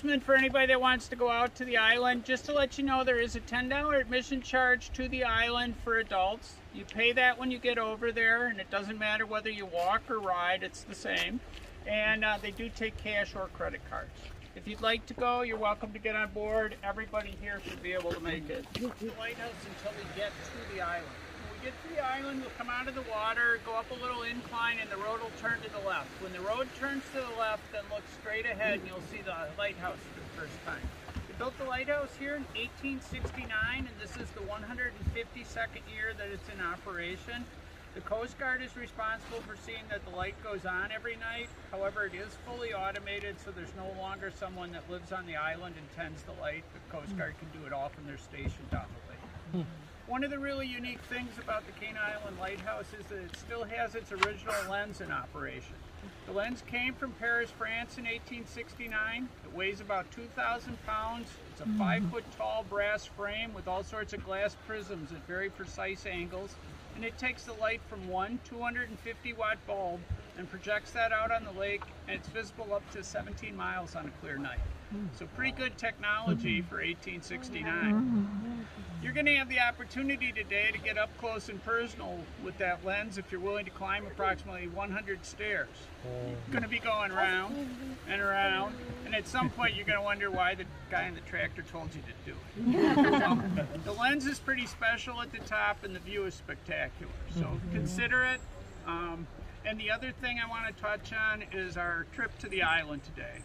announcement for anybody that wants to go out to the island. Just to let you know, there is a $10 admission charge to the island for adults. You pay that when you get over there, and it doesn't matter whether you walk or ride, it's the same. And uh, they do take cash or credit cards. If you'd like to go, you're welcome to get on board. Everybody here should be able to make it. The lighthouse until we get to the island. Get to the island, we'll come out of the water, go up a little incline, and the road will turn to the left. When the road turns to the left, then look straight ahead, and you'll see the lighthouse for the first time. We built the lighthouse here in 1869, and this is the 152nd year that it's in operation. The Coast Guard is responsible for seeing that the light goes on every night. However, it is fully automated, so there's no longer someone that lives on the island and tends the light. The Coast Guard can do it all from their station down the lake. Hmm. One of the really unique things about the Cana Island Lighthouse is that it still has its original lens in operation. The lens came from Paris, France in 1869. It weighs about 2,000 pounds. It's a mm-hmm. five foot tall brass frame with all sorts of glass prisms at very precise angles and it takes the light from one 250 watt bulb and projects that out on the lake and it's visible up to 17 miles on a clear night. Hmm. So pretty good technology mm-hmm. for 1869. Mm-hmm. You're going to have the opportunity today to get up close and personal with that lens if you're willing to climb approximately 100 stairs. You're going to be going around and around and at some point you're going to wonder why the guy in the tractor told you to do it. the lens is pretty special at the top and the view is spectacular. So consider it. Um, and the other thing I want to touch on is our trip to the island today.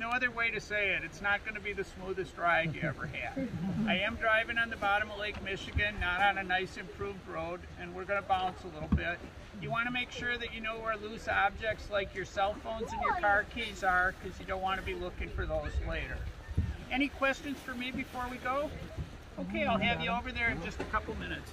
No other way to say it, it's not going to be the smoothest ride you ever had. I am driving on the bottom of Lake Michigan, not on a nice improved road, and we're going to bounce a little bit. You want to make sure that you know where loose objects like your cell phones and your car keys are because you don't want to be looking for those later. Any questions for me before we go? Okay, I'll have you over there in just a couple minutes.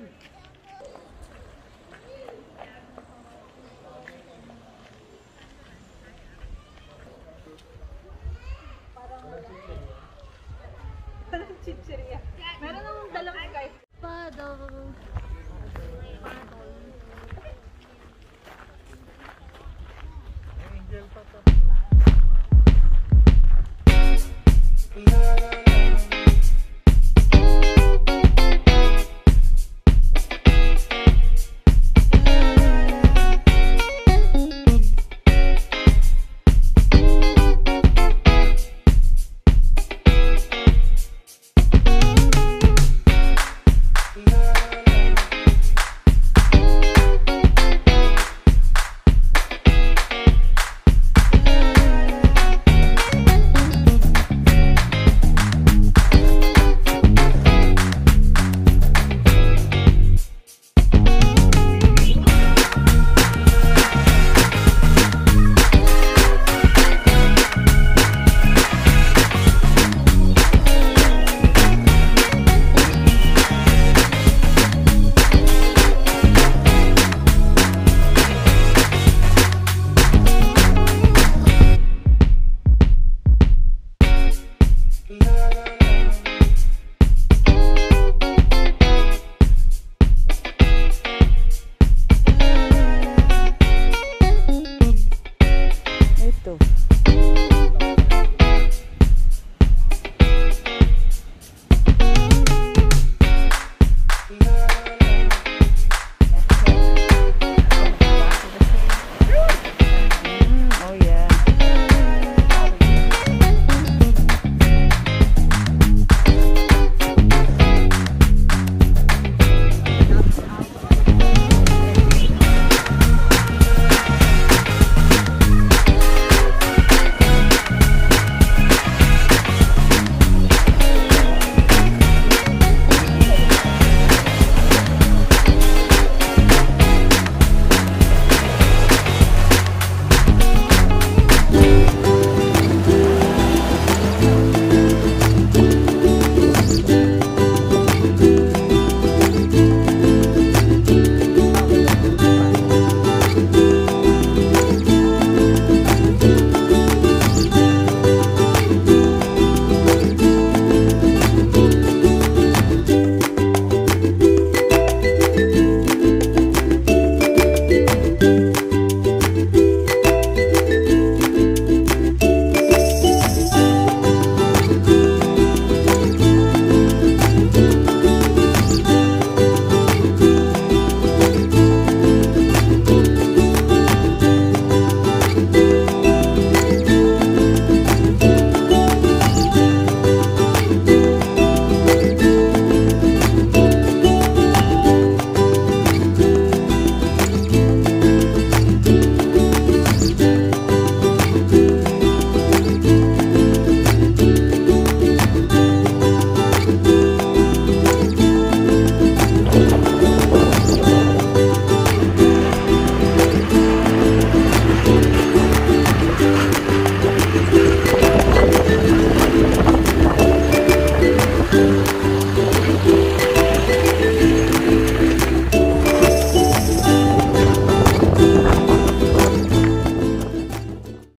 Parang chichirya. Meron akong dalawang